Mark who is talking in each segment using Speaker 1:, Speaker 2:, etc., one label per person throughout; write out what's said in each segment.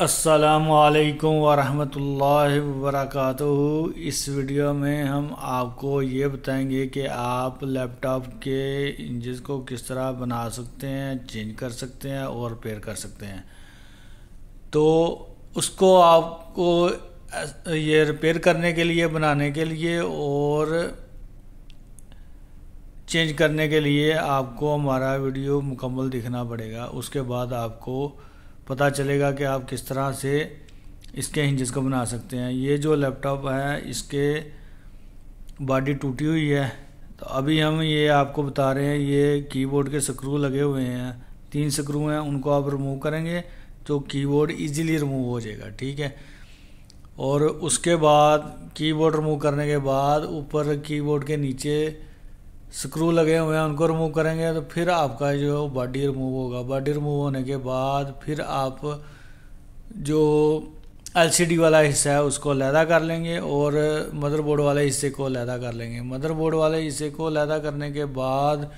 Speaker 1: असलकम वरहमतुल्लाहि वबरकातुहू। इस वीडियो में हम आपको ये बताएँगे कि आप लैपटॉप के इंजन को किस तरह बना सकते हैं, चेंज कर सकते हैं और रिपेयर कर सकते हैं। तो उसको आपको ये रिपेयर करने के लिए, बनाने के लिए और चेंज करने के लिए आपको हमारा वीडियो मुकम्मल दिखना पड़ेगा। उसके बाद आपको पता चलेगा कि आप किस तरह से इसके हिंजेस को बना सकते हैं। ये जो लैपटॉप है, इसके बॉडी टूटी हुई है। तो अभी हम ये आपको बता रहे हैं, ये कीबोर्ड के स्क्रू लगे हुए हैं। तीन स्क्रू हैं, उनको आप रिमूव करेंगे तो कीबोर्ड इजीली रिमूव हो जाएगा, ठीक है? और उसके बाद कीबोर्ड रिमूव करने के बाद, ऊपर कीबोर्ड के नीचे स्क्रू लगे हुए हैं, उनको रिमूव करेंगे तो फिर आपका जो बॉडी रिमूव होगा। बॉडी रिमूव होने के बाद फिर आप जो एलसीडी वाला हिस्सा है, उसको लैदा कर लेंगे और मदरबोर्ड वाले हिस्से को लैदा कर लेंगे। मदरबोर्ड वाले हिस्से को लैदा करने के बाद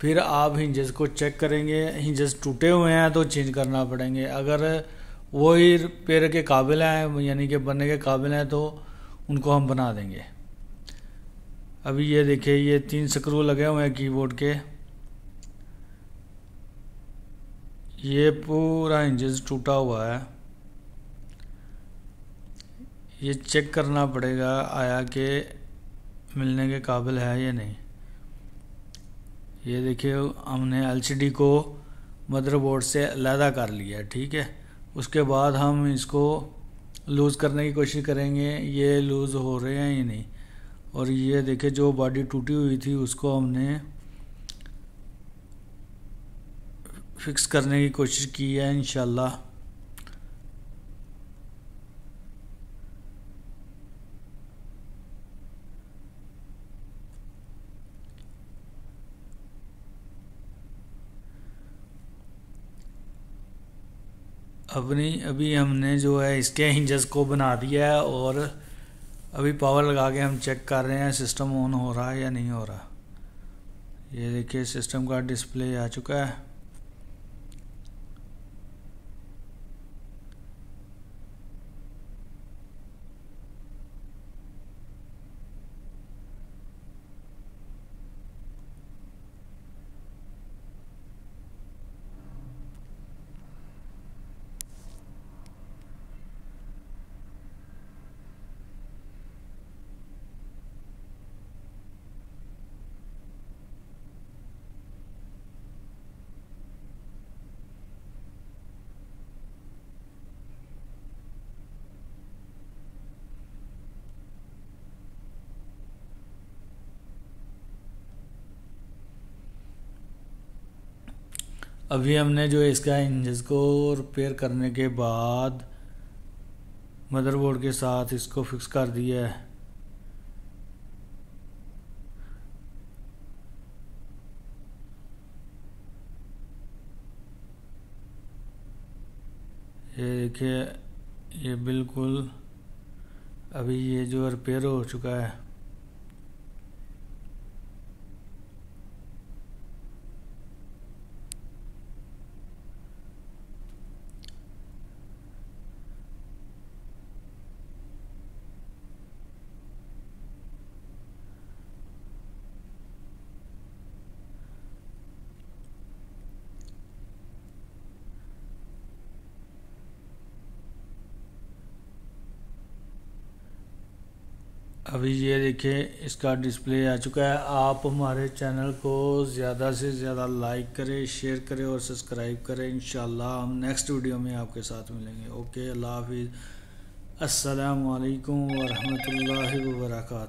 Speaker 1: फिर आप हिंजस को चेक करेंगे। हिंजेस टूटे हुए हैं तो चेंज करना पड़ेंगे। अगर वही पैर के काबिल हैं, यानी कि बनने के काबिल हैं तो उनको हम बना देंगे। अभी ये देखिए ये तीन स्क्रू लगे हुए हैं कीबोर्ड के। ये पूरा इंजन टूटा हुआ है। ये चेक करना पड़ेगा, आया कि मिलने के काबिल है या नहीं। ये देखिए हमने एलसीडी को मदरबोर्ड से अलहदा कर लिया, ठीक है? उसके बाद हम इसको लूज़ करने की कोशिश करेंगे, ये लूज़ हो रहे हैं या नहीं। और ये देखे जो बॉडी टूटी हुई थी, उसको हमने फिक्स करने की कोशिश की है इन अपनी अभी हमने जो है, इसके हिंजस को बना दिया है और अभी पावर लगा के हम चेक कर रहे हैं सिस्टम ऑन हो रहा है या नहीं हो रहा। ये देखिए सिस्टम का डिस्प्ले आ चुका है। अभी हमने जो इसका इंजन को रिपेयर करने के बाद मदरबोर्ड के साथ इसको फिक्स कर दिया है। ये देखिए, ये बिल्कुल अभी ये जो रिपेयर हो चुका है। अभी ये देखिए इसका डिस्प्ले आ चुका है। आप हमारे चैनल को ज़्यादा से ज़्यादा लाइक करें शेयर करें और सब्सक्राइब करें। इन हम नेक्स्ट वीडियो में आपके साथ मिलेंगे। ओके अल्लाह हाफिज़। असलकम वरहमल वर्का